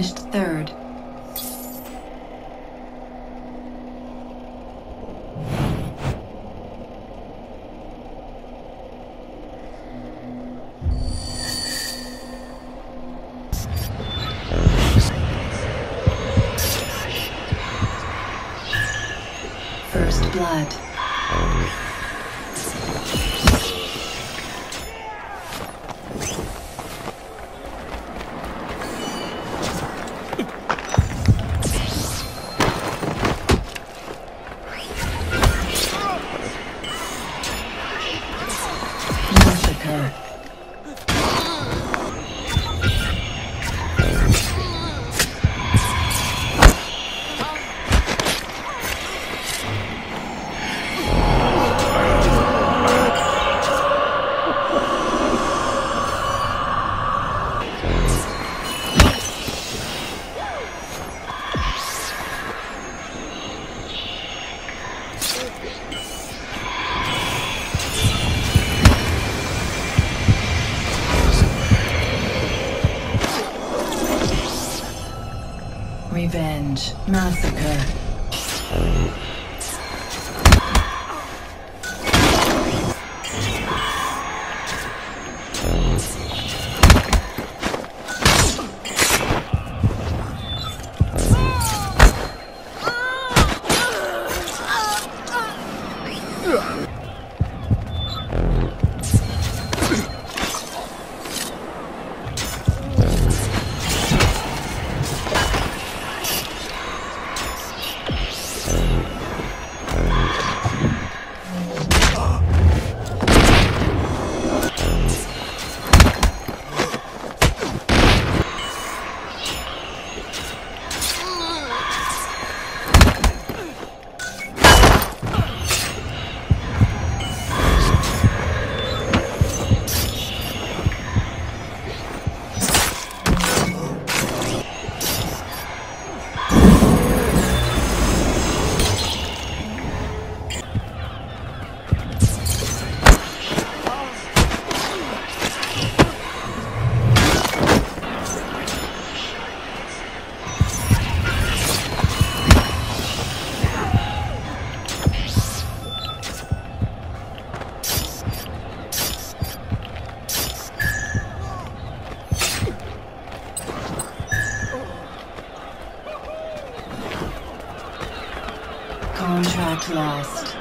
Finished third. First blood. Massacre. Revenge. Massacre. Contract lost.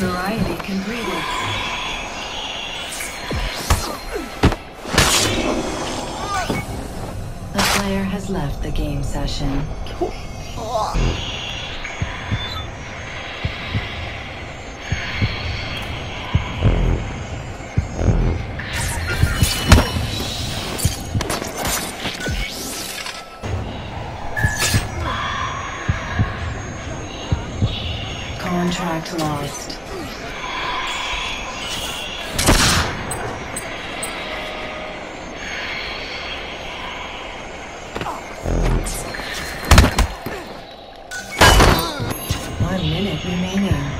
Variety completed. Has left the game session. Contract lost. One minute remaining.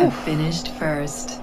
Have finished first.